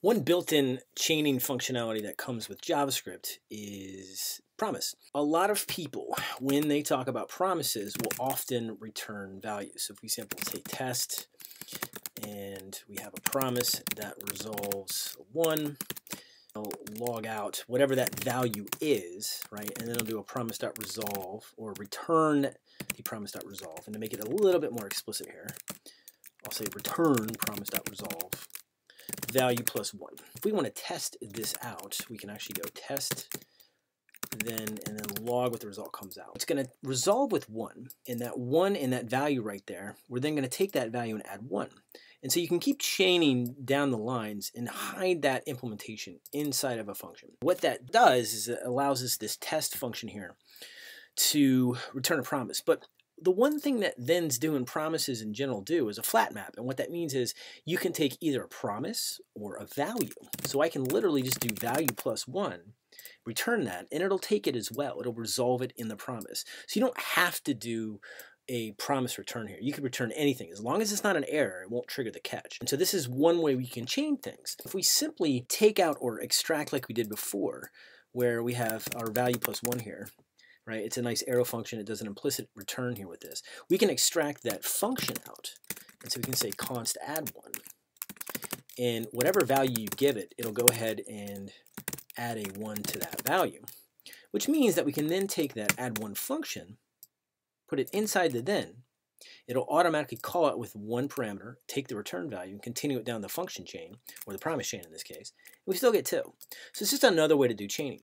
One built-in chaining functionality that comes with JavaScript is promise. A lot of people, when they talk about promises, will often return values. So if we simply say test, and we have a promise that resolves 1, I'll log out whatever that value is, right? And then I'll do a promise.resolve or return a promise.resolve. And to make it a little bit more explicit here, I'll say return promise.resolve value plus 1. If we want to test this out, we can actually go test then and then log what the result comes out. It's going to resolve with 1, and that 1 and that value right there, we're then going to take that value and add 1. And so you can keep chaining down the lines and hide that implementation inside of a function. What that does is it allows us this test function here to return a promise. But the one thing that thens do and promises in general do is a flat map. And what that means is you can take either a promise or a value. So I can literally just do value plus one, return that, and it'll take it as well. It'll resolve it in the promise. So you don't have to do a promise return here. You can return anything. As long as it's not an error, it won't trigger the catch. And so this is one way we can chain things. If we simply take out or extract like we did before, where we have our value plus one here, right? It's a nice arrow function. It does an implicit return here with this. We can extract that function out. And so we can say const add one. And whatever value you give it, it'll go ahead and add a one to that value. Which means that we can then take that add one function, put it inside the then, it'll automatically call it with one parameter, take the return value, and continue it down the function chain, or the promise chain in this case, and we still get two. So it's just another way to do chaining.